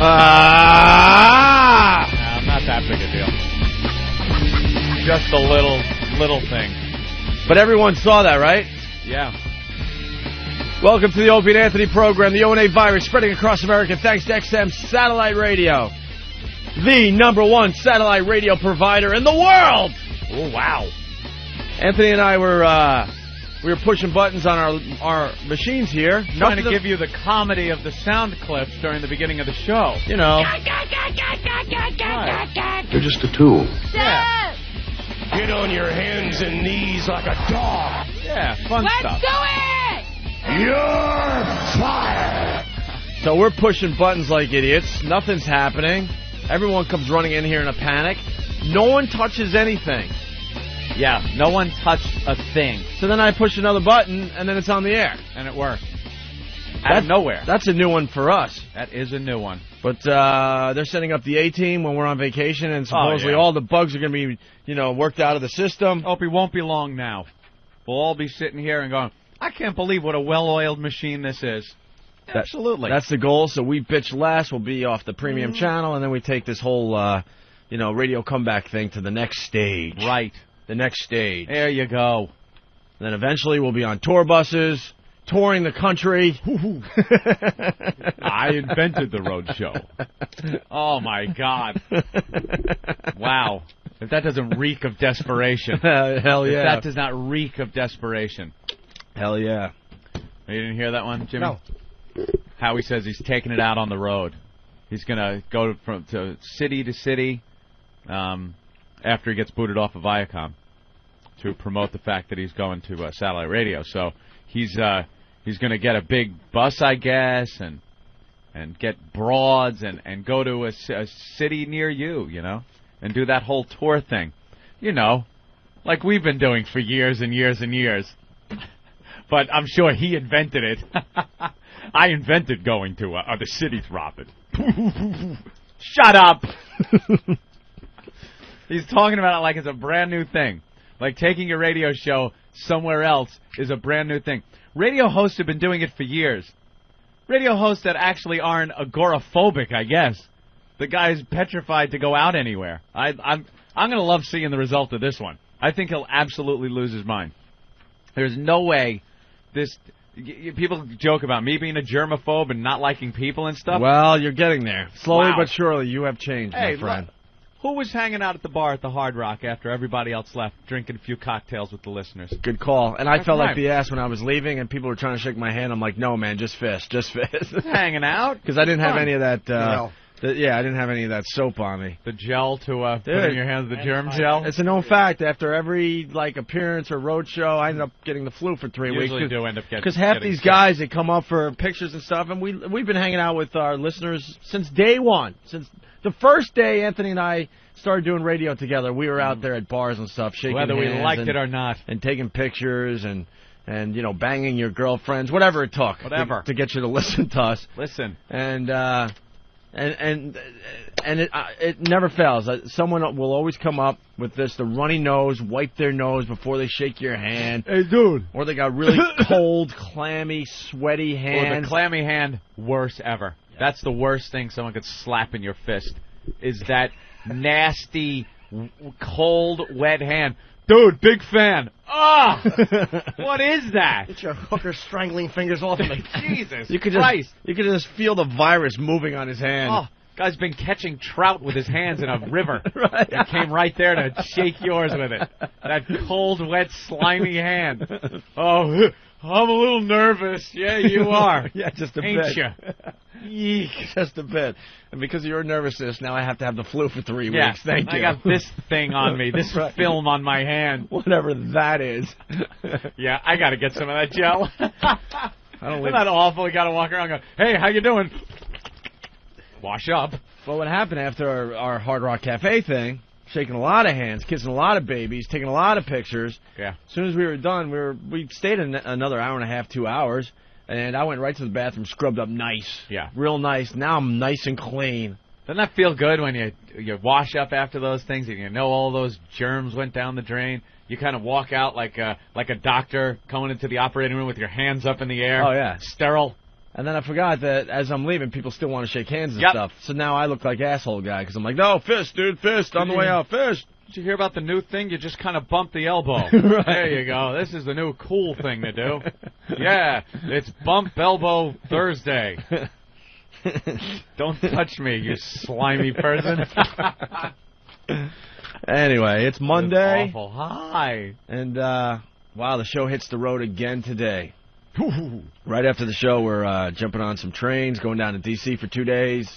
Ah! Uh, not that big a deal. Just a little, little thing. But everyone saw that, right? Yeah. Welcome to the Opie and Anthony program. The O&A virus spreading across America thanks to XM Satellite Radio. The number one satellite radio provider in the world! Oh, wow. Anthony and I were, uh, we were pushing buttons on our, our machines here. Trying to give you the comedy of the sound clips during the beginning of the show. you know. You're just a tool. Yeah. Get on your hands and knees like a dog. Yeah, fun stuff. Let's do it. You're fired. So we're pushing buttons like idiots. Nothing's happening. Everyone comes running in here in a panic. No one touches anything. Yeah, no one touched a thing, So then I push another button, and then it's on the air. and it worked. Out of nowhere. That's a new one for us. That is a new one. But uh, they're setting up the A team when we're on vacation, and supposedly Oh, yeah. all the bugs are going to be, you know, worked out of the system. Hope it won't be long now. We'll all be sitting here and going, I can't believe what a well-oiled machine this is. Absolutely. That's the goal. So we bitch less. We'll be off the premium Mm-hmm. channel, and then we take this whole, uh, you know, radio comeback thing to the next stage. right. The next stage. There you go. Then eventually we'll be on tour buses, touring the country. I invented the road show. Oh my God! Wow. If that doesn't reek of desperation, Hell yeah! if yeah. that does not reek of desperation. Hell yeah. You didn't hear that one, Jimmy? No. Howie says he's taking it out on the road. He's gonna go from to city to city um, after he gets booted off of Viacom to promote the fact that he's going to uh, satellite radio. So he's uh, he's gonna get a big bus, I guess, and and get broads and and go to a, a city near you, you know, and do that whole tour thing, you know, like we've been doing for years and years and years. But I'm sure he invented it. I invented going to uh, other cities, Robin. Shut up. He's talking about it like it's a brand new thing. Like taking a radio show somewhere else is a brand new thing. Radio hosts have been doing it for years. Radio hosts that actually aren't agoraphobic, I guess. The guy's petrified to go out anywhere. I, I'm I'm gonna love seeing the result of this one. I think he'll absolutely lose his mind. There's no way this. People joke about me being a germaphobe and not liking people and stuff. Well, you're getting there. Slowly Wow. but surely, you have changed, Hey, my friend. Look, who was hanging out at the bar at the Hard Rock after everybody else left, drinking a few cocktails with the listeners? Good call. And I That's felt right. like the ass when I was leaving, and people were trying to shake my hand. I'm like, no, man, just fist, just fist. hanging out Because I didn't have any of that. Uh, No. The- yeah, I didn't have any of that soap on me. the gel to uh, put in your hands, the germ gel. It's a known fact. After every like appearance or road show, I end up getting the flu for three Usually weeks. do end up getting Because half getting these sick. guys, they come up for pictures and stuff, and we we've been hanging out with our listeners since day one. Since the first day Anthony and I started doing radio together, we were out there at bars and stuff, shaking whether we liked and, it or not. and taking pictures and and you know banging your girlfriends, whatever it took, to- Whatever. to, get you to listen to us. Listen, And uh, and and and it uh, it never fails. Uh, Someone will always come up with this: the runny nose, wipe their nose before they shake your hand. Hey, dude. Or they got really cold, clammy, sweaty or hands. the clammy hand, worst ever. That's the worst thing someone could slap in your fist. Is that nasty, cold, wet hand? Dude, big fan. Ah, what is that? Get your hooker strangling fingers off of me. Jesus you could just Christ! you could just feel the virus moving on his hand. Oh, guy's been catching trout with his hands in a river. Right. It came right there to shake yours with it. That cold, wet, slimy hand. Oh, I'm a little nervous. Yeah, you are. yeah, just a Ain't bit. ya? Eek. Just a bit. And because of your nervousness, now I have to have the flu for three Yeah, weeks. Thank I you. I got this thing on me, this Right. film on my hand. Whatever that is. Yeah, I got to get some of that gel. I don't Isn't that awful? You got to walk around going, "Hey, how you doing?" Wash up. Well, what happened after our, our Hard Rock Cafe thing? Shaking a lot of hands, kissing a lot of babies, taking a lot of pictures. Yeah. As soon as we were done, we were we stayed an, another hour and a half, two hours, and I went right to the bathroom, scrubbed up nice. Yeah. Real nice. Now I'm nice and clean. Doesn't that feel good when you you wash up after those things and you know all those germs went down the drain? You kind of walk out like a like a doctor coming into the operating room with your hands up in the air. Oh, yeah. sterile. And then I forgot that as I'm leaving, people still want to shake hands and Yep. stuff. So now I look like asshole guy because I'm like, no, fist, dude, fist on the way out, fist. Did you hear about the new thing? You just kind of bump the elbow. Right. There you go. This is the new cool thing to do. yeah, it's bump elbow Thursday. Don't touch me, you slimy person. Anyway, it's Monday, It's awful. Hi. and uh, wow, the show hits the road again today. Right after the show, we're uh, jumping on some trains, going down to D.C. for two days.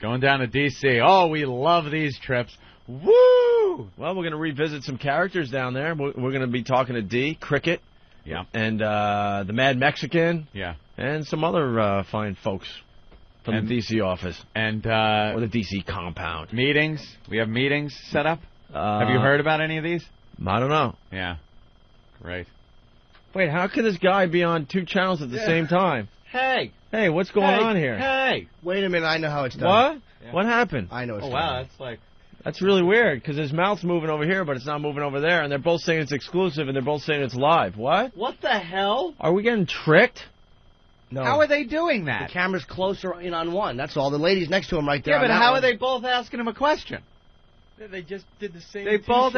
Going down to D.C. Oh, we love these trips. Woo! Well, we're going to revisit some characters down there. We're, we're going to be talking to D, Cricket, Yeah, and uh, the Mad Mexican, yeah. and some other uh, fine folks from And- the D.C. office And or uh, the D.C. compound. meetings. We have meetings set up. Uh, Have you heard about any of these? I don't know. Yeah. Great. Wait, how can this guy be on two channels at the same time? Hey. Hey, what's going on here? Hey. Wait a minute, I know how it's done. What? Yeah. What happened? I know it's Oh done. wow, that's like That's really weird because his mouth's moving over here, but it's not moving over there, and they're both saying it's exclusive, and they're both saying it's live. What? what the hell? Are we getting tricked? No. How are they doing that? the camera's closer in on one. That's all. The ladies next to him right there. Yeah, but how one. are they both asking him a question? They just did the same. They both